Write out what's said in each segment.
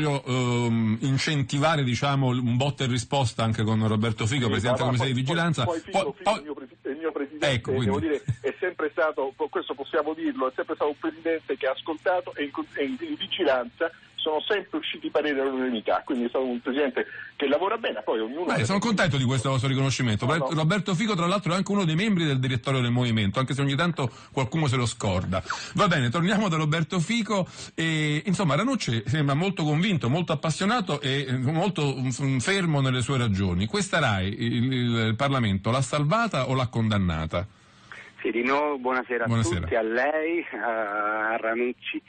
Um, incentivare diciamo, un botta e risposta anche con Roberto Figo, sì, Presidente della Commissione di Vigilanza. Poi, poi, Figo, mio, il, mio, Presidente, ecco, devo dire, è sempre stato, questo possiamo dirlo, è sempre stato un Presidente che ha ascoltato e in, in, in vigilanza sono sempre usciti pareri all'unanimità, quindi è stato un Presidente che lavora bene, poi ognuno... Beh, sono contento di questo vostro riconoscimento. No, no. Roberto Fico tra l'altro è anche uno dei membri del direttorio del Movimento, anche se ogni tanto qualcuno se lo scorda. Va bene, torniamo da Roberto Fico e insomma Ranucci sembra molto convinto, molto appassionato e molto fermo nelle sue ragioni. Questa RAI, il, il Parlamento, l'ha salvata o l'ha condannata? Sì, di nuovo buonasera, buonasera. a tutti, a lei, a Ranucci.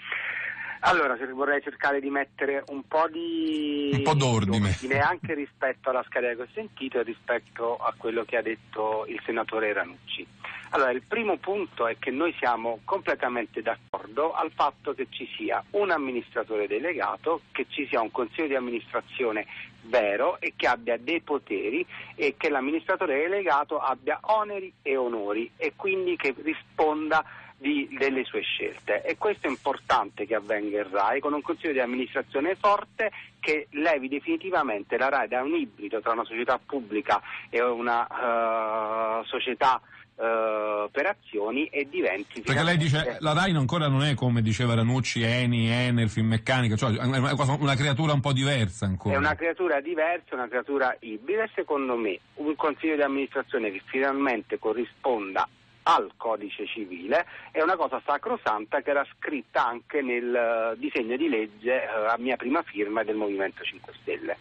Allora, vorrei cercare di mettere un po' di un po' d'ordine. d'ordine anche rispetto alla scarica che ho sentito e rispetto a quello che ha detto il senatore Ranucci. Allora, il primo punto è che noi siamo completamente d'accordo al fatto che ci sia un amministratore delegato, che ci sia un consiglio di amministrazione vero e che abbia dei poteri e che l'amministratore delegato abbia oneri e onori e quindi che risponda di, delle sue scelte. E questo è importante che avvenga in RAI con un consiglio di amministrazione forte che levi definitivamente la RAI da un ibrido tra una società pubblica e una uh, società Uh, per azioni e diventi perché lei dice la RAI ancora non è come diceva Ranucci Eni, Enel, Finmeccanica cioè è una, una, creatura un po' diversa ancora. È una creatura diversa, una creatura ibrida e secondo me un consiglio di amministrazione che finalmente corrisponda al codice civile è una cosa sacrosanta che era scritta anche nel eh, disegno di legge eh, a mia prima firma del Movimento 5 Stelle.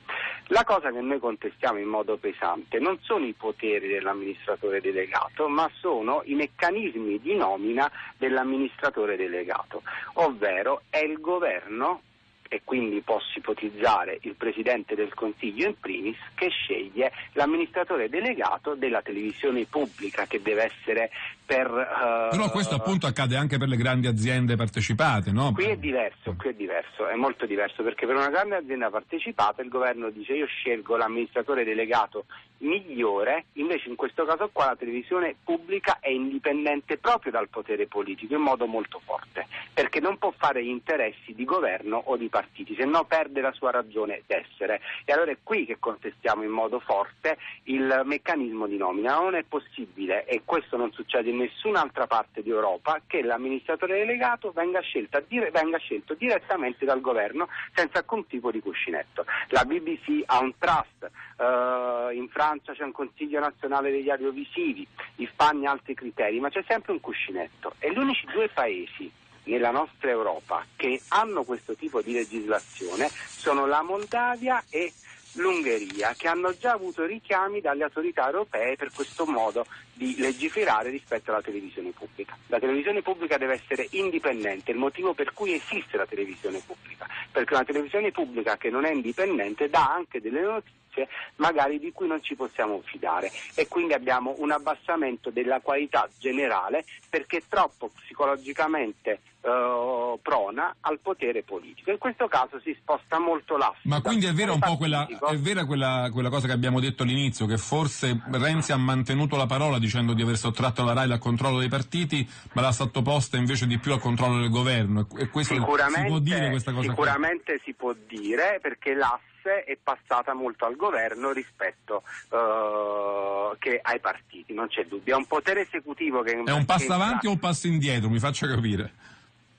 La cosa che noi contestiamo in modo pesante non sono i poteri dell'amministratore delegato, ma sono i meccanismi di nomina dell'amministratore delegato, ovvero è il governo e quindi posso ipotizzare il Presidente del Consiglio in primis, che sceglie l'amministratore delegato della televisione pubblica che deve essere per... Uh, Però questo appunto accade anche per le grandi aziende partecipate, no? Qui è diverso, qui è diverso, è molto diverso perché per una grande azienda partecipata il governo dice io scelgo l'amministratore delegato migliore, invece in questo caso qua la televisione pubblica è indipendente proprio dal potere politico in modo molto forte, perché non può fare gli interessi di governo o di partiti, se no perde la sua ragione d'essere. E allora è qui che contestiamo in modo forte il meccanismo di nomina. Non è possibile, e questo non succede in nessun'altra parte d'Europa, che l'amministratore delegato venga, dire, venga scelto direttamente dal governo senza alcun tipo di cuscinetto. La BBC ha un trust, uh, in Francia c'è un consiglio nazionale degli audiovisivi, in Spagna altri criteri, ma c'è sempre un cuscinetto. E gli unici due paesi nella nostra Europa che hanno questo tipo di legislazione sono la Moldavia e l'Ungheria, che hanno già avuto richiami dalle autorità europee per questo modo di legiferare rispetto alla televisione pubblica. La televisione pubblica deve essere indipendente, il motivo per cui esiste la televisione pubblica, perché una televisione pubblica che non è indipendente dà anche delle notizie magari di cui non ci possiamo fidare e quindi abbiamo un abbassamento della qualità generale perché troppo psicologicamente uh, prona al potere politico. In questo caso si sposta molto l'asse. Ma quindi è vera un po' quella, è vera quella, quella, cosa che abbiamo detto all'inizio, che forse Renzi ha mantenuto la parola dicendo di aver sottratto la RAI dal controllo dei partiti, ma l'ha sottoposta invece di più al controllo del governo. E questo si può dire questa cosa? Sicuramente qui? si può dire perché l'asse è passata molto al governo rispetto uh, che ai partiti, non c'è dubbio. È un potere esecutivo che... È un passo avanti o un passo indietro? Mi faccia capire.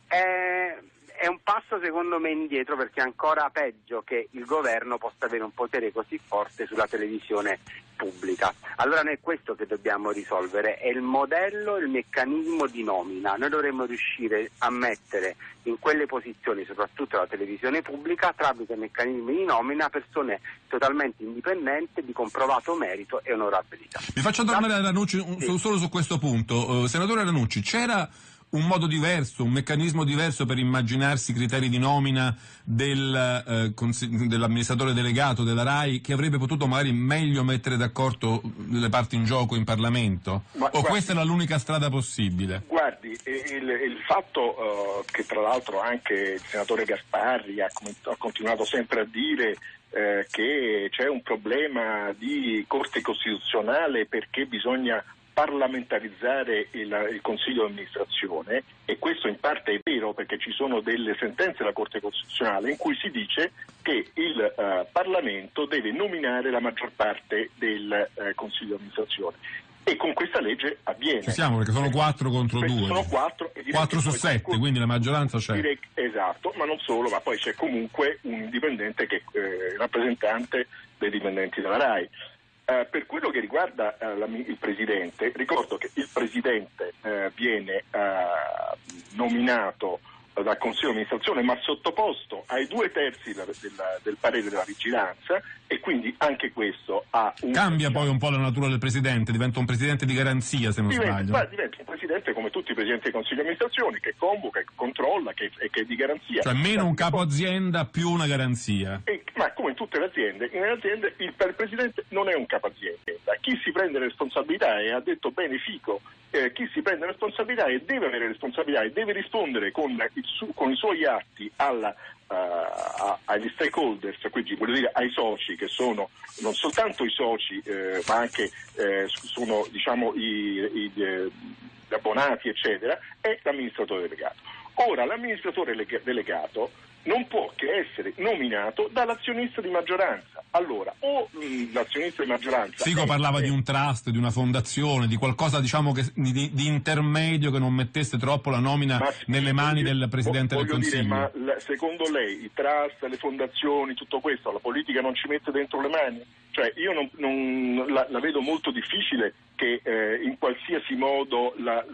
È, è un passo secondo me indietro perché è ancora peggio che il governo possa avere un potere così forte sulla televisione pubblica. Allora noi è questo che dobbiamo risolvere, è il modello, il meccanismo di nomina. Noi dovremmo riuscire a mettere in quelle posizioni, soprattutto la televisione pubblica, tramite meccanismi di nomina persone totalmente indipendenti, di comprovato merito e onorabilità. Vi faccio tornare a Ranucci sì. solo su questo punto. Uh, senatore Ranucci, c'era un modo diverso, un meccanismo diverso per immaginarsi i criteri di nomina del, eh, dell'amministratore delegato della RAI che avrebbe potuto magari meglio mettere d'accordo le parti in gioco in Parlamento? Ma, o guardi, questa era l'unica strada possibile? Guardi, il, il fatto uh, che tra l'altro anche il senatore Gasparri ha, ha continuato sempre a dire eh, che c'è un problema di Corte Costituzionale perché bisogna parlamentarizzare il, il, Consiglio di amministrazione e questo in parte è vero perché ci sono delle sentenze della Corte Costituzionale in cui si dice che il uh, Parlamento deve nominare la maggior parte del uh, Consiglio di amministrazione e con questa legge avviene. Ci siamo perché sono 4 contro 2. Sono 4, 4 su 7, quindi la maggioranza c'è. Direi, esatto, ma non solo, ma poi c'è comunque un indipendente che è eh, rappresentante dei dipendenti della RAI. Eh, per quello che riguarda eh, la, il Presidente, ricordo che il Presidente eh, viene eh, nominato dal Consiglio di amministrazione ma sottoposto ai due terzi del, del, del parere della vigilanza e quindi anche questo ha un... Cambia poi un po' la natura del Presidente, diventa un Presidente di garanzia se non diventa, sbaglio. Ma diventa un Presidente come tutti i Presidenti del Consiglio di amministrazione che convoca, che controlla che, e che è di garanzia. Cioè meno un capo azienda più una garanzia. E, ma come in tutte le aziende, in aziende il, il Presidente non è un capo azienda. Chi si prende responsabilità e ha detto bene Fico eh, chi si prende responsabilità e deve avere responsabilità e deve rispondere con, su, con i suoi atti alla, uh, agli stakeholders, quindi voglio dire ai soci che sono non soltanto i soci eh, ma anche eh, sono diciamo, i, i, gli abbonati eccetera, è l'amministratore delegato. Ora l'amministratore delegato non può che essere nominato dall'azionista di maggioranza. Allora, o mh, mm, l'azionista di maggioranza... Fico parlava di un trust, di una fondazione, di qualcosa diciamo che, di, di, intermedio che non mettesse troppo la nomina ma, nelle mani del Presidente del Consiglio. Dire, ma secondo lei i trust, le fondazioni, tutto questo, la politica non ci mette dentro le mani? Cioè, io non, non, la, la, vedo molto difficile che eh, in qualsiasi modo la,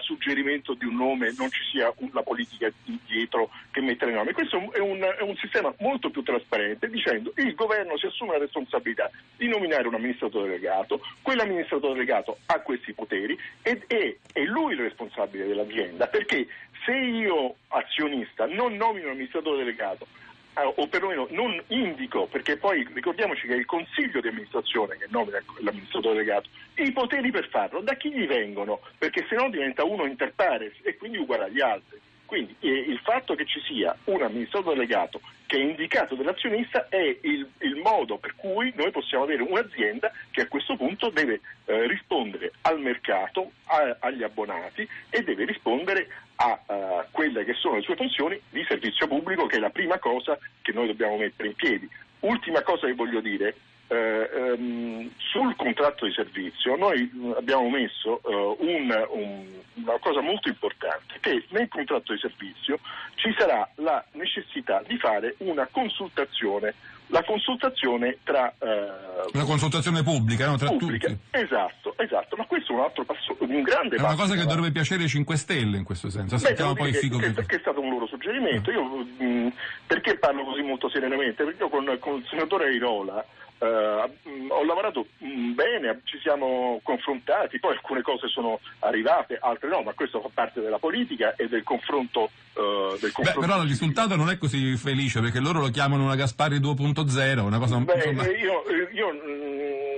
suggerimento di un nome non ci sia la politica dietro che mette le norme. Questo è un, è un, sistema molto più trasparente dicendo il governo si assume la responsabilità di nominare un amministratore delegato, quell'amministratore delegato ha questi poteri ed è, è lui il responsabile dell'azienda perché se io azionista non nomino un amministratore delegato o perlomeno non indico, perché poi ricordiamoci che è il consiglio di amministrazione che nomina l'amministratore delegato, i poteri per farlo, da chi gli vengono? Perché se no diventa uno inter pares e quindi uguale agli altri. Quindi eh, il fatto che ci sia un amministratore delegato che è indicato dall'azionista è il, il, modo per cui noi possiamo avere un'azienda che a questo punto deve eh, rispondere al mercato, a, agli abbonati e deve rispondere a uh, quelle che sono le sue funzioni di servizio pubblico, che è la prima cosa che noi dobbiamo mettere in piedi. Ultima cosa che voglio dire, eh, um, sul contratto di servizio noi abbiamo messo uh, un, un, una cosa molto importante, che nel contratto di servizio ci sarà la necessità di fare una consultazione la consultazione tra... Eh, una consultazione pubblica, no? tra pubblica. tutti. Esatto, esatto, ma questo è un altro passo, un grande passo. È una cosa che dovrebbe piacere ai 5 Stelle in questo senso. Aspettiamo poi che, Fico che, che... che, è stato un loro suggerimento. Io, mh, mm, perché parlo così molto serenamente? Perché io con, con il senatore Airola Uh, ho lavorato mm, bene, ci siamo confrontati, poi alcune cose sono arrivate, altre no, ma questo fa parte della politica e del confronto. Uh, del confronto Beh, però il risultato non è così felice perché loro lo chiamano una Gaspari 2.0, una cosa Beh, insomma... io, io mm,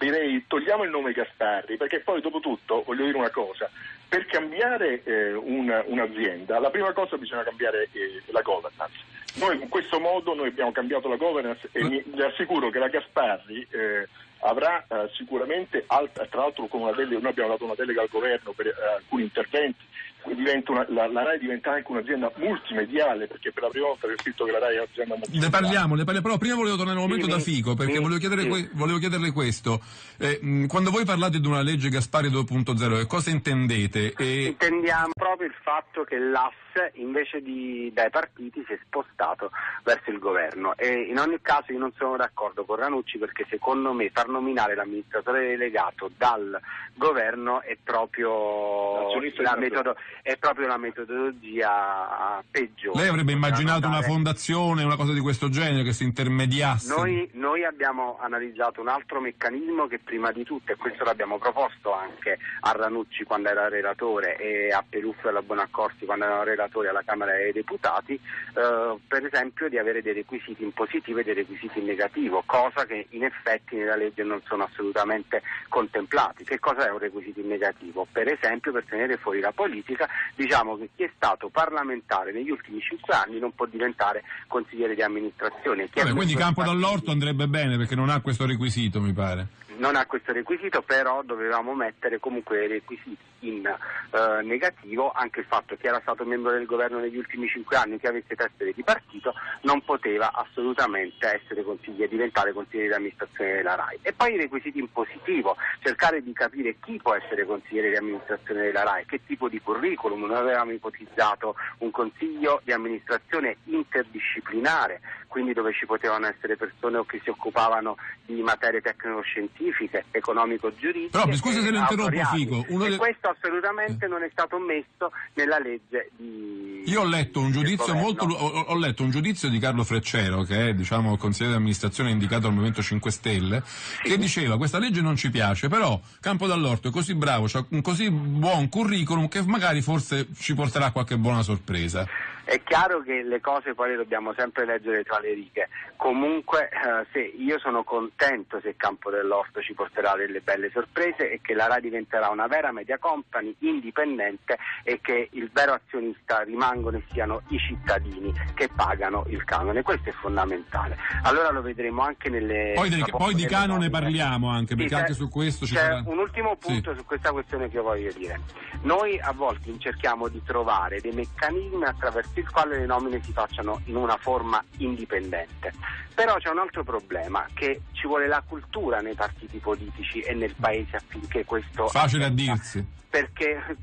direi togliamo il nome Gasparri perché poi dopo tutto voglio dire una cosa per cambiare eh, una, un'azienda la prima cosa bisogna cambiare eh, la governance. Noi in questo modo abbiamo cambiato la governance e mi, le assicuro che la Gasparri eh, avrà eh, sicuramente, alt- tra l'altro delega, noi abbiamo dato una delega al governo per eh, alcuni interventi una, la, la, RAI diventa anche un'azienda multimediale perché per la prima volta che ho scritto che la RAI è un'azienda multimediale. Ne parliamo, ne parliamo, però prima volevo tornare un momento sì, da Fico perché sì, volevo, chiedere sì. que- volevo, chiederle questo. Eh, mh, quando voi parlate di una legge Gaspari 2.0 cosa intendete? E... Intendiamo proprio il fatto che l'AS invece di, dai partiti si è spostato verso il governo e in ogni caso io non sono d'accordo con Ranucci perché secondo me far nominare l'amministratore delegato dal governo è proprio la, metodo, è proprio la metodologia peggiore. Lei avrebbe immaginato una fondazione, una cosa di questo genere che si intermediasse? Noi, noi abbiamo analizzato un altro meccanismo che prima di tutto, e questo l'abbiamo proposto anche a Ranucci quando era relatore e a Peluffo alla Bonaccorsi quando erano relatori alla Camera dei Deputati, eh, per esempio di avere dei requisiti in positivo e dei requisiti in negativo, cosa che in effetti nella legge non sono assolutamente contemplati. Che cosa è un requisito in negativo? Per esempio per tenere fuori la politica diciamo che chi è stato parlamentare negli ultimi cinque anni non può diventare consigliere di amministrazione. Vabbè, quindi Campo dall'Orto andrebbe bene perché non ha questo requisito mi pare. non ha questo requisito, però dovevamo mettere comunque i requisiti in eh, negativo, anche il fatto che era stato membro del governo negli ultimi cinque anni, che avesse tessere di partito, non poteva assolutamente essere consigliere, diventare consigliere di amministrazione della RAI. E poi i requisiti in positivo, cercare di capire chi può essere consigliere di amministrazione della RAI, che tipo di curriculum, noi avevamo ipotizzato un consiglio di amministrazione interdisciplinare, quindi dove ci potevano essere persone che si occupavano di materie tecnico-scientifiche, economico-giuridiche. Però mi scusi se lo interrompo Fico. Uno e de... questo assolutamente non è stato messo nella legge di... Io ho letto un giudizio molto... Ho, letto un giudizio di Carlo Freccero, che è diciamo, consigliere di amministrazione indicato al Movimento 5 Stelle, sì. che diceva questa legge non ci piace, però Campo Dall'Orto è così bravo, ha un così buon curriculum che magari forse ci porterà qualche buona sorpresa. È chiaro che le cose poi le dobbiamo sempre leggere tra le righe. Comunque eh, se io sono contento se Campo dell'Orto ci porterà delle belle sorprese e che la RAI diventerà una vera media company indipendente e che il vero azionista rimangono e siano i cittadini che pagano il canone. Questo è fondamentale. Allora lo vedremo anche nelle... Poi, del, poi di canone parliamo anche, perché sì, anche su questo ci sarà... Un ultimo punto sì. su questa questione che io voglio dire. Noi a volte cerchiamo di trovare dei meccanismi attraverso il quale le nomine si facciano in una forma indipendente. Però c'è un altro problema, che ci vuole la cultura nei partiti politici e nel Paese affinché questo... Facile a dirsi. Perché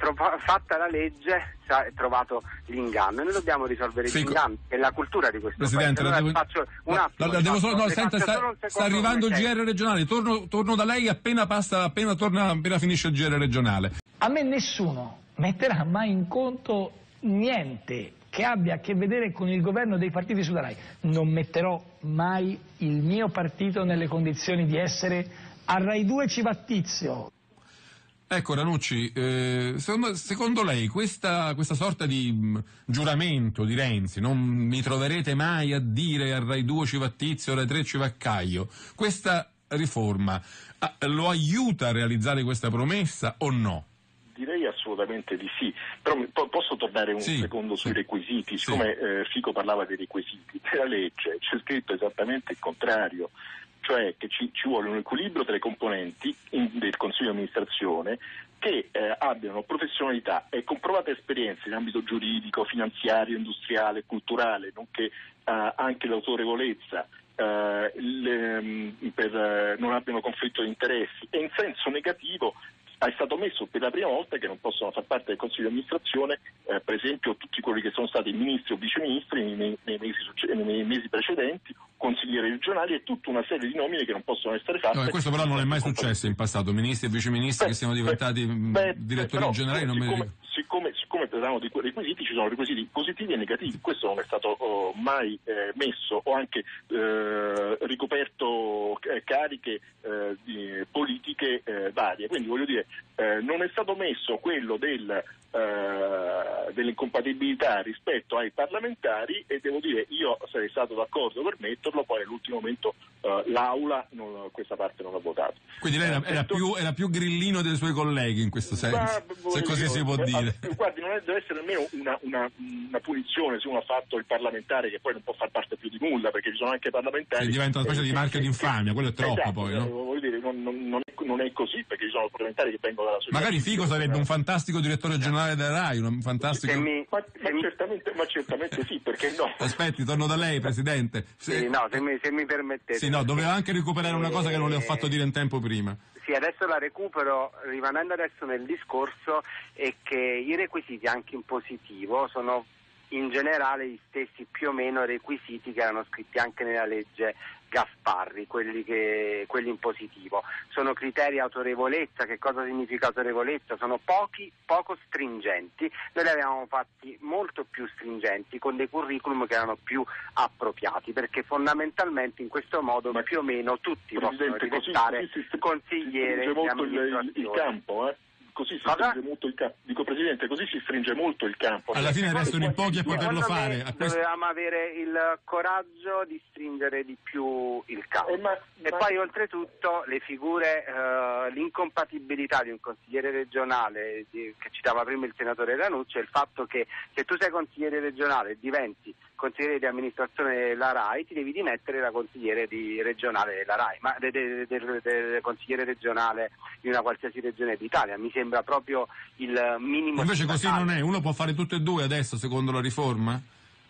fatta la legge si è trovato l'inganno e noi dobbiamo risolvere Fico. l'inganno e la cultura di questo Presidente, Paese. Allora, devo... faccio un attimo. La, devo solo, no, senta, sta, sta, arrivando il GR regionale, torno, torno, da lei appena, passa, appena, torna, appena finisce il GR regionale. A me nessuno metterà mai in conto niente che abbia a che vedere con il governo dei partiti sulla RAI. Non metterò mai il mio partito nelle condizioni di essere a RAI 2 Civattizio. Ecco Ranucci, eh, secondo, secondo, lei questa, questa sorta di mh, giuramento di Renzi, non mi troverete mai a dire a Rai 2 Civattizio, Rai 3 Civaccaio, questa riforma ah, lo aiuta a realizzare questa promessa o no? Direi assolutamente di sì, però posso tornare un sì, secondo sui sì, requisiti, siccome sì. eh, Fico parlava dei requisiti, nella legge c'è scritto esattamente il contrario, cioè che ci, ci vuole un equilibrio tra i componenti in, del Consiglio di amministrazione che eh, abbiano professionalità e comprovata esperienza in ambito giuridico, finanziario, industriale, culturale, nonché eh, anche l'autorevolezza eh, le, mm, per, eh, non abbiano conflitto di interessi. E in senso negativo è stato messo per la prima volta che non possono far parte del Consiglio di amministrazione, eh, per esempio, tutti quelli che sono stati ministri o viceministri nei, nei, mesi, nei mesi, precedenti, consiglieri regionali e tutta una serie di nomine che non possono essere fatte. No, questo però non è mai successo in passato, ministri e viceministri beh, che siano diventati mm, beh, direttori beh, generali. Non siccome, me... siccome, siccome parliamo di requisiti, ci sono requisiti positivi e negativi, questo non è stato oh, mai eh, messo o anche eh, ricoperto eh, cariche eh, politiche eh, varie. Quindi voglio dire, eh, non è stato messo quello del, dell'incompatibilità rispetto ai parlamentari e devo dire io sarei stato d'accordo per metterlo, poi all'ultimo momento eh, l'Aula non, questa parte non ha votato. Quindi lei era, era, più, era, più, grillino dei suoi colleghi in questo senso, ma, se così io, si può dire. Guardi, non è, deve essere nemmeno una, una, una, punizione se uno ha fatto il parlamentare che poi non può far parte più di nulla, perché ci sono anche parlamentari... Che diventa una specie di marchio d'infamia, quello è troppo esatto, poi, no? Voglio dire, non, non, non, è, non, è, così, perché ci sono parlamentari che vengono dalla società. Magari Figo sarebbe un fantastico direttore generale della RAI, un fantastico... Mi, ma, ma, certamente, ma, certamente, sì, perché no? Aspetti, torno da lei, Presidente. Se, sì, no, se mi, se mi permettete. Sì, no, doveva anche recuperare una cosa che non le ho fatto dire in tempo prima. Sì, adesso la recupero, rimanendo adesso nel discorso, è che i requisiti anche in positivo sono in generale gli stessi più o meno requisiti che erano scritti anche nella legge Gasparri, quelli, che, quelli, in positivo. Sono criteri autorevolezza, che cosa significa autorevolezza? Sono pochi, poco stringenti, noi li avevamo fatti molto più stringenti con dei curriculum che erano più appropriati, perché fondamentalmente in questo modo Ma più o meno tutti possono diventare consigliere di amministrazione. Il, il campo, eh? Così si Cosa? stringe molto il campo. Dico Presidente, così si stringe molto il campo. Alla fine restano in pochi a poterlo fare. A questo... Dovevamo avere il coraggio di stringere di più il campo. Eh, ma, e ma... poi oltretutto le figure, uh, l'incompatibilità di un consigliere regionale, di, che citava prima il senatore Ranucci, è il fatto che se tu sei consigliere regionale e diventi consigliere di amministrazione della RAI, ti devi dimettere da consigliere di regionale della RAI, ma del de, de, de, consigliere regionale di una qualsiasi regione d'Italia. Mi sembra proprio il minimo. Invece così non è, uno può fare tutte e due adesso secondo la riforma?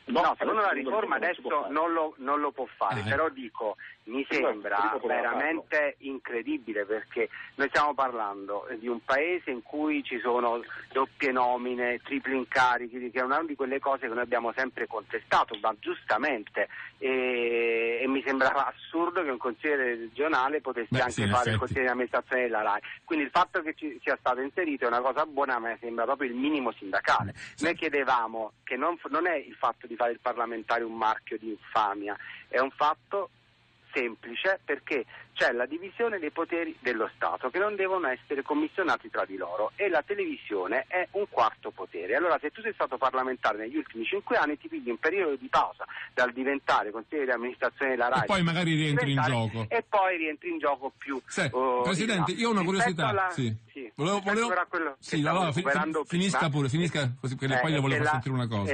No, no secondo la riforma adesso non lo, non lo, può fare, ah, però dico, mi sembra veramente incredibile perché noi stiamo parlando di un paese in cui ci sono doppie nomine, tripli incarichi, che è una di quelle cose che noi abbiamo sempre contestato, ma giustamente, e, e mi sembrava assurdo che un consigliere regionale potesse Beh, anche sì, fare il consigliere di amministrazione della RAI. Quindi il fatto che ci sia stato inserito è una cosa buona, ma mi sembra proprio il minimo sindacale. Noi chiedevamo che non, non è il fatto di fare il parlamentare un marchio di infamia, è un fatto semplice perché c'è la divisione dei poteri dello Stato che non devono essere commissionati tra di loro e la televisione è un quarto potere. Allora se tu sei stato parlamentare negli ultimi cinque anni ti pigli un periodo di pausa dal diventare consigliere di amministrazione della RAI e poi magari rientri in gioco e poi rientri in gioco più sì. uh, Presidente io ho una curiosità alla... sì. Sì. Volevo, volevo... Sì, allora, fin, finisca pure finisca così perché eh, poi le volevo la, sentire una cosa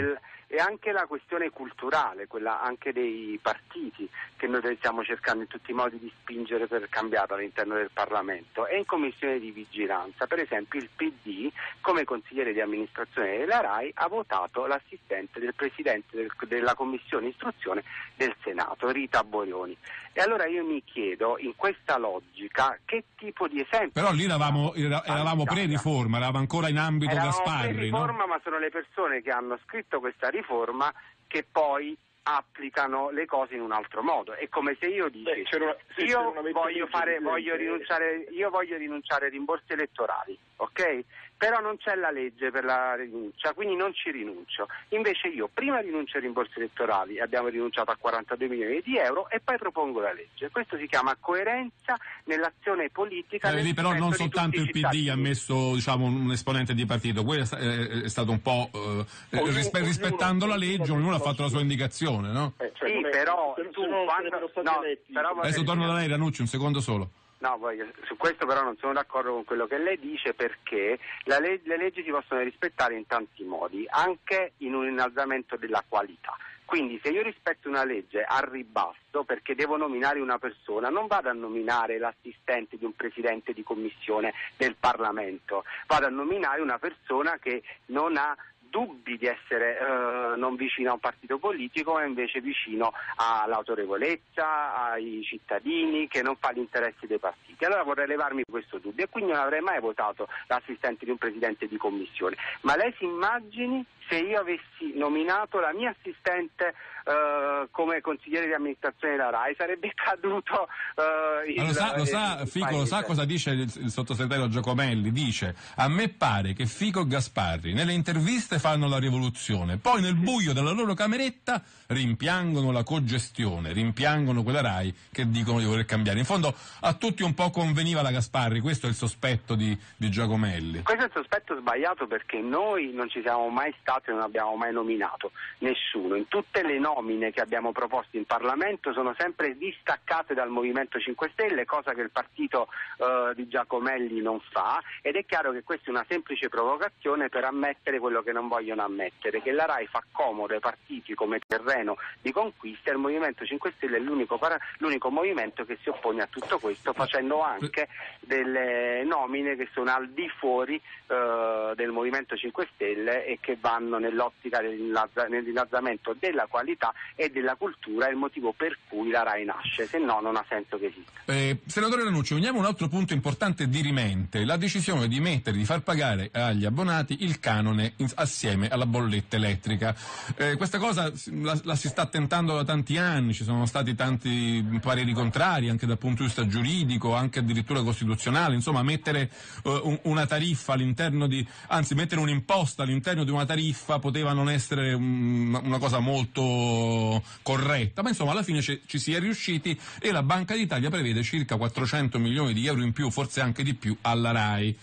e anche la questione culturale, quella anche dei partiti che noi stiamo cercando in tutti i modi di spingere per cambiare all'interno del Parlamento e in commissione di vigilanza. Per esempio il PD come consigliere di amministrazione della RAI ha votato l'assistente del Presidente del, della Commissione Istruzione del Senato, Rita Borioni. E allora io mi chiedo, in questa logica, che tipo di esempio... Però lì eravamo, eravamo pre-riforma, eravamo ancora in ambito eravamo Gasparri, pre-riforma, no? ma sono le persone che hanno scritto questa riforma che poi applicano le cose in un altro modo. È come se io dici una, io, voglio fare, voglio rinunciare, io voglio rinunciare ai rimborsi elettorali, ok? Però non c'è la legge per la rinuncia, quindi non ci rinuncio. Invece io prima rinuncio ai rimborsi elettorali, abbiamo rinunciato a 42 milioni di euro e poi propongo la legge. Questo si chiama coerenza nell'azione politica. Eh, lì però non soltanto il PD ha messo diciamo, un esponente di partito, quello è, stato un po' eh, rispe- rispettando la legge, ognuno ha fatto la sua indicazione, no? Eh, cioè, sì, però tu quando... No, però Adesso torno da lei Ranucci, un secondo solo. No, su questo però non sono d'accordo con quello che lei dice perché le, le leggi si possono rispettare in tanti modi, anche in un innalzamento della qualità. Quindi se io rispetto una legge a ribasso perché devo nominare una persona, non vado a nominare l'assistente di un presidente di commissione del Parlamento, vado a nominare una persona che non ha dubbi di essere eh, non vicino a un partito politico, ma invece vicino all'autorevolezza, ai cittadini, che non fa gli interessi dei partiti. Allora vorrei levarmi questo dubbio e quindi non avrei mai votato l'assistente di un presidente di commissione. Ma lei si immagini se io avessi nominato la mia assistente uh, come consigliere di amministrazione della RAI sarebbe caduto uh, il, lo sa, lo sa, Fico, lo sa cosa dice il, il, sottosegretario Giacomelli? Dice a me pare che Fico e Gasparri nelle interviste fanno la rivoluzione poi nel buio della loro cameretta rimpiangono la cogestione rimpiangono quella RAI che dicono di voler cambiare. In fondo a tutti un po' conveniva la Gasparri questo è il sospetto di, di Giacomelli. Questo è il sospetto sbagliato perché noi non ci siamo mai stati e non abbiamo mai nominato nessuno. In tutte le nomine che abbiamo proposto in Parlamento sono sempre distaccate dal Movimento 5 Stelle, cosa che il partito eh, di Giacomelli non fa ed è chiaro che questa è una semplice provocazione per ammettere quello che non vogliono ammettere, che la RAI fa comodo ai partiti come terreno di conquista e il Movimento 5 Stelle è l'unico, l'unico movimento che si oppone a tutto questo facendo anche delle nomine che sono al di fuori eh, del Movimento 5 Stelle e che vanno vanno nell'ottica dell'innalzamento della qualità e della cultura, è il motivo per cui la RAI nasce, se no non ha senso che esista. Eh, senatore Ranucci, uniamo un altro punto importante di rimente, la decisione di mettere, di far pagare agli abbonati il canone assieme alla bolletta elettrica. Eh, questa cosa la, la, si sta tentando da tanti anni, ci sono stati tanti pareri contrari anche dal punto di vista giuridico, anche addirittura costituzionale, insomma mettere uh, una tariffa all'interno di, anzi mettere un'imposta all'interno di una tariffa tariffa poteva non essere un, una cosa molto corretta, ma insomma alla fine ci, ci si è riusciti e la Banca d'Italia prevede circa 400 milioni di euro in più, forse anche di più, alla RAI.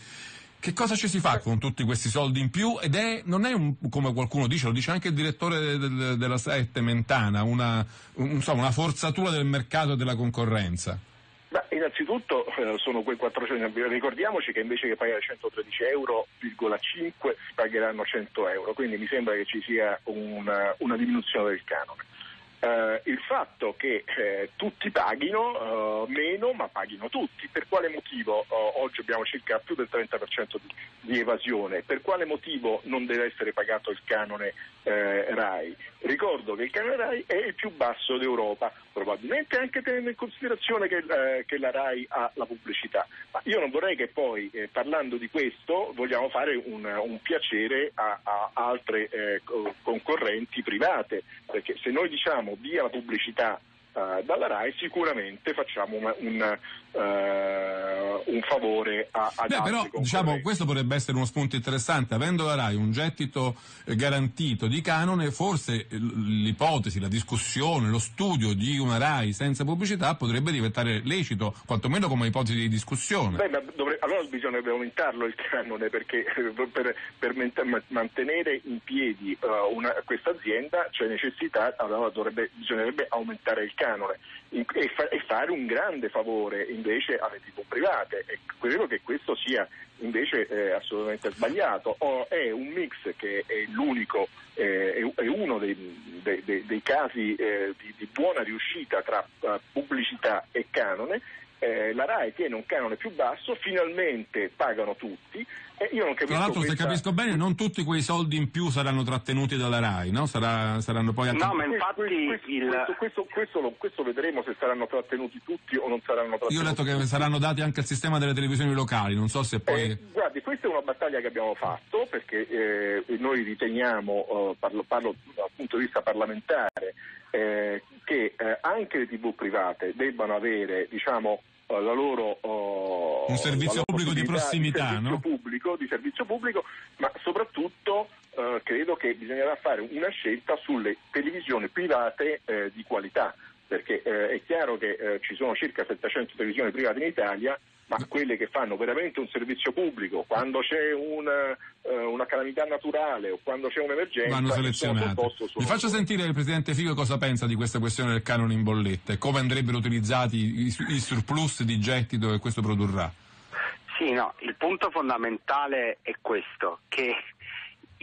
Che cosa ci si fa con tutti questi soldi in più? Ed è, non è un, come qualcuno dice, lo dice anche il direttore del, della Sette Mentana, una, un, insomma, una forzatura del mercato e della concorrenza. Innanzitutto eh, sono quei 400, ricordiamoci che invece che pagare 113 euro, si pagheranno 100 euro, quindi mi sembra che ci sia una, una diminuzione del canone. Uh, il fatto che eh, tutti paghino uh, meno, ma paghino tutti. Per quale motivo uh, oggi abbiamo circa più del 30% di, di, evasione? Per quale motivo non deve essere pagato il canone eh, RAI? Ricordo che il canone RAI è il più basso d'Europa, probabilmente anche tenendo in considerazione che, eh, che la RAI ha la pubblicità. Ma io non vorrei che poi, eh, parlando di questo, vogliamo fare un, un piacere a, a altre eh, concorrenti private, perché se noi diciamo via la pubblicità uh, dalla RAI sicuramente facciamo una, un, uh, un, favore a, ad Beh, però diciamo, questo potrebbe essere uno spunto interessante. Avendo la RAI un gettito eh, garantito di canone forse l'ipotesi, la discussione, lo studio di una RAI senza pubblicità potrebbe diventare lecito quantomeno come ipotesi di discussione. Beh, dovre- allora bisognerebbe aumentarlo il canone perché per, per mantenere in piedi uh, questa azienda c'è necessità, allora dovrebbe, bisognerebbe aumentare il canone e, fa- fare un grande favore invece alle tv private e credo che questo sia invece eh, assolutamente sbagliato. O è un mix che è l'unico, eh, è, uno dei, dei, dei, dei casi eh, di, di, buona riuscita tra uh, pubblicità e canone eh, la RAI tiene un canone più basso, finalmente pagano tutti e io non capisco Tra l'altro questa... se capisco bene non tutti quei soldi in più saranno trattenuti dalla RAI, no? Sarà, saranno poi... No, ma infatti questo, il... questo, questo, questo, vedremo se saranno trattenuti tutti o non saranno trattenuti Io ho letto che saranno dati anche al sistema delle televisioni locali, non so se poi... Eh, guardi, questa è una battaglia che abbiamo fatto perché eh, noi riteniamo, eh, parlo, parlo, dal punto di vista parlamentare, eh, che eh, anche le tv private debbano avere diciamo, eh, la loro oh, un servizio pubblico di prossimità, di servizio, no? pubblico, di servizio pubblico, ma soprattutto eh, credo che bisognerà fare una scelta sulle televisioni private eh, di qualità, perché eh, è chiaro che eh, ci sono circa 700 televisioni private in Italia, ma quelle che fanno veramente un servizio pubblico, quando c'è una, uh, una calamità naturale o quando c'è un'emergenza, vanno selezionate. Vi faccio sentire il Presidente Figo cosa pensa di questa questione del canone in bolletta e come andrebbero utilizzati i, i surplus di gettito che questo produrrà. Sì, no, il punto fondamentale è questo, che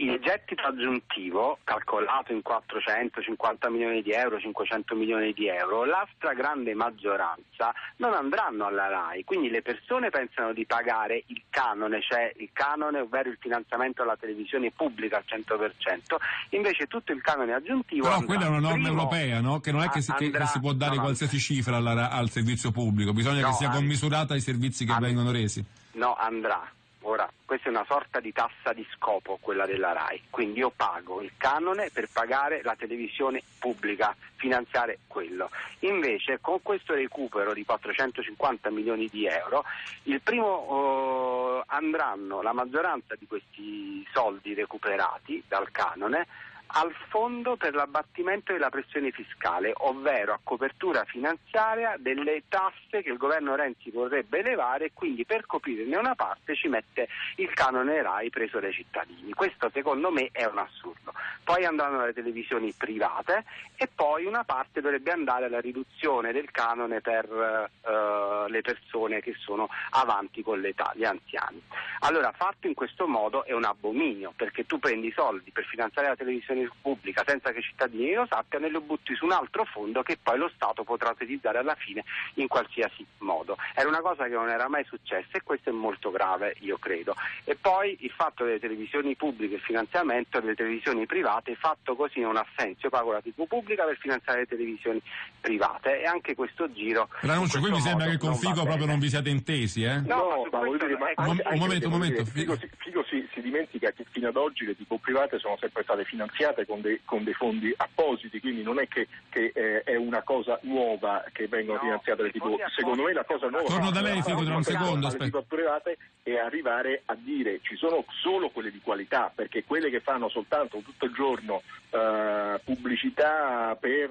il gettito aggiuntivo, calcolato in 450 milioni di euro, 500 milioni di euro, la stragrande maggioranza non andranno alla RAI, quindi le persone pensano di pagare il canone, cioè il canone, ovvero il finanziamento alla televisione pubblica al 100%, invece tutto il canone aggiuntivo... Però quella è una norma primo, europea, no? che non è che si, andrà, che si può dare no, qualsiasi cifra alla, al servizio pubblico, bisogna no, che sia commisurata ai servizi che and, vengono resi. No, andrà Ora, questa è una sorta di tassa di scopo, quella della RAI, quindi io pago il canone per pagare la televisione pubblica, finanziare quello. Invece con questo recupero di 450 milioni di euro, il primo eh, andranno la maggioranza di questi soldi recuperati dal canone al fondo per l'abbattimento della pressione fiscale, ovvero a copertura finanziaria delle tasse che il governo Renzi vorrebbe elevare e quindi per coprirne una parte ci mette il canone RAI preso dai cittadini. Questo secondo me è un assurdo. Poi andranno le televisioni private e poi una parte dovrebbe andare alla riduzione del canone per uh, le persone che sono avanti con l'età, gli anziani. Allora fatto in questo modo è un abominio perché tu prendi soldi per finanziare la televisione amministrazione pubblica senza che i cittadini lo sappiano e lo butti su un altro fondo che poi lo Stato potrà utilizzare alla fine in qualsiasi modo. Era una cosa che non era mai successa e questo è molto grave, io credo. E poi il fatto delle televisioni pubbliche, il finanziamento delle televisioni private, fatto così non ha senso. Io pago la TV pubblica per finanziare le televisioni private e anche questo giro. Ranuccio, qui mi sembra che con Figo proprio non vi siate intesi, eh? No, no ma voglio dire, ma un, un momento, un momento. Figo, Figo si, si dimentica che fino ad oggi le TV private sono sempre state finanziate finanziate con dei, con dei fondi appositi, quindi non è che, che eh, è una cosa nuova che vengono no, finanziate le TV. Secondo me la cosa nuova Torno da lei, Fico, tra un secondo. Le private è arrivare a dire ci sono solo quelle di qualità, perché quelle che fanno soltanto tutto il giorno eh, pubblicità per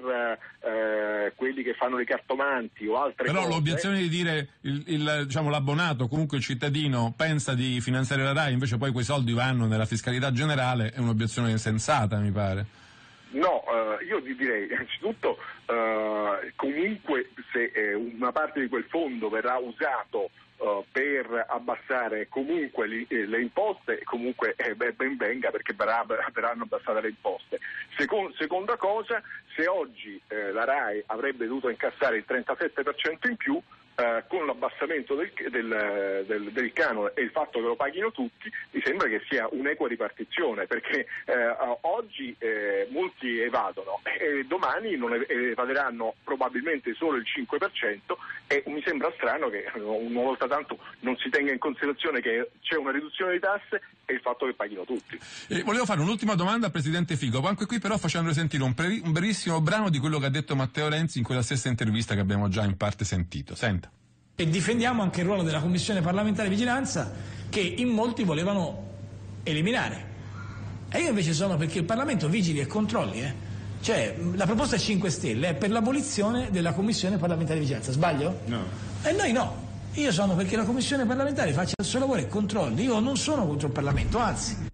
eh, quelli che fanno i cartomanti o altre Però cose. Però l'obiezione di dire il, il, diciamo, l'abbonato, comunque il cittadino, pensa di finanziare la RAI, invece poi quei soldi vanno nella fiscalità generale, è un'obiezione sensata, mi pare. No, eh, io direi innanzitutto Uh, comunque se eh, una parte di quel fondo verrà usato uh, per abbassare comunque li, eh, le imposte, comunque eh, ben venga perché verrà, verranno abbassate le imposte. Second, seconda cosa, se oggi eh, la RAI avrebbe dovuto incassare il 37% in più, eh, con l'abbassamento del, del, del, del, canone e il fatto che lo paghino tutti, mi sembra che sia un'equa ripartizione, perché eh, oggi eh, molti evadono e domani non evaderanno probabilmente solo il 5% e mi sembra strano che una volta tanto non si tenga in considerazione che c'è una riduzione di tasse e il fatto che paghino tutti. Volevo fare un'ultima domanda al Presidente Figo, anche qui però facendo sentire un, pre- un brevissimo brano di quello che ha detto Matteo Renzi in quella stessa intervista che abbiamo già in parte sentito. Senta. E difendiamo anche il ruolo della Commissione parlamentare di vigilanza che in molti volevano eliminare. E io invece sono perché il Parlamento vigili e controlli. Eh. Cioè, la proposta 5 Stelle è per l'abolizione della Commissione parlamentare di vigilanza, sbaglio? No. E noi no. Io sono perché la Commissione parlamentare faccia il suo lavoro e controlli. Io non sono contro il Parlamento, anzi.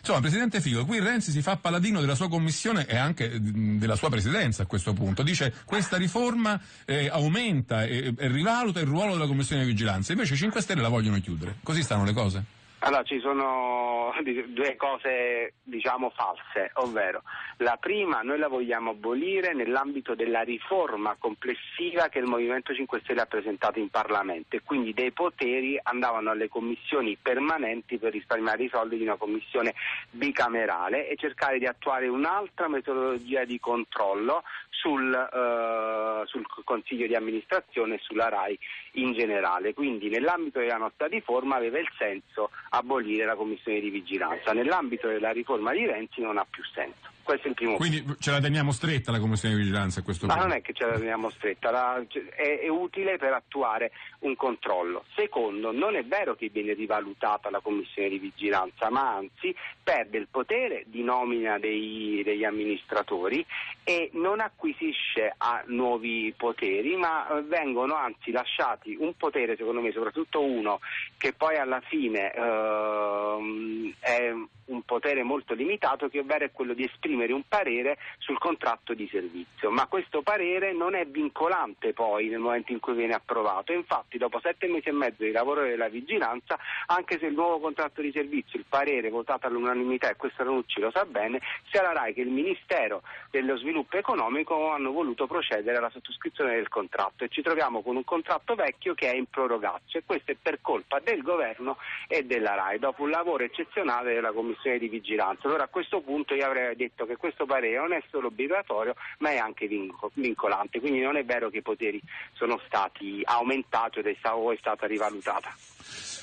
Insomma, Presidente Figo, qui Renzi si fa paladino della sua commissione e anche della sua presidenza a questo punto. Dice questa riforma eh, aumenta e, e rivaluta il ruolo della commissione di vigilanza. Invece i 5 Stelle la vogliono chiudere. Così stanno le cose? Allora, ci sono due cose, diciamo, false, ovvero la prima noi la vogliamo abolire nell'ambito della riforma complessiva che il Movimento 5 Stelle ha presentato in Parlamento e quindi dei poteri andavano alle commissioni permanenti per risparmiare i soldi di una commissione bicamerale e cercare di attuare un'altra metodologia di controllo sul, uh, sul Consiglio di amministrazione e sulla RAI in generale. Quindi nell'ambito della nostra riforma aveva il senso abolire la Commissione di vigilanza, nell'ambito della riforma di Renzi non ha più senso. Il primo Quindi ce la teniamo stretta la Commissione di vigilanza a questo Ma punto? non è che ce la teniamo stretta, la, è, è, utile per attuare un controllo. Secondo, non è vero che viene rivalutata la Commissione di vigilanza, ma anzi perde il potere di nomina dei, degli amministratori e non acquisisce nuovi poteri, ma eh, vengono anzi lasciati un potere, secondo me, soprattutto uno, che poi alla fine eh, è un potere molto limitato, che ovvero è quello di esprimere un parere sul contratto di servizio. Ma questo parere non è vincolante poi nel momento in cui viene approvato. Infatti, dopo sette mesi e mezzo di lavoro della vigilanza, anche se il nuovo contratto di servizio, il parere votato all'unanimità, e questo Ranucci lo sa bene, sia la RAI che il Ministero dello Sviluppo Economico hanno voluto procedere alla sottoscrizione del contratto e ci troviamo con un contratto vecchio che è in prorogazio e questo è per colpa del governo e della RAI, dopo un lavoro eccezionale della commissione di vigilanza. Allora a questo punto io avrei detto che questo parere non è solo obbligatorio ma è anche vincolante, quindi non è vero che i poteri sono stati aumentati ed è stata rivalutata.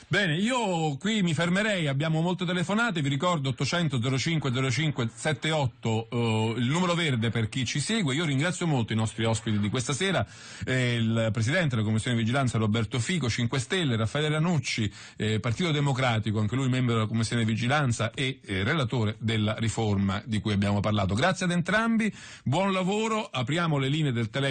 Bene, io qui mi fermerei, abbiamo molte telefonate, vi ricordo 800 05 05 78 uh, il numero verde per chi ci segue. Io ringrazio molto i nostri ospiti di questa sera, eh, il Presidente della Commissione di Vigilanza Roberto Fico, 5 Stelle, Raffaele Ranucci, eh, Partito Democratico, anche lui membro della Commissione di Vigilanza e eh, relatore della riforma di cui abbiamo parlato. Grazie ad entrambi, buon lavoro, apriamo le linee del telefono.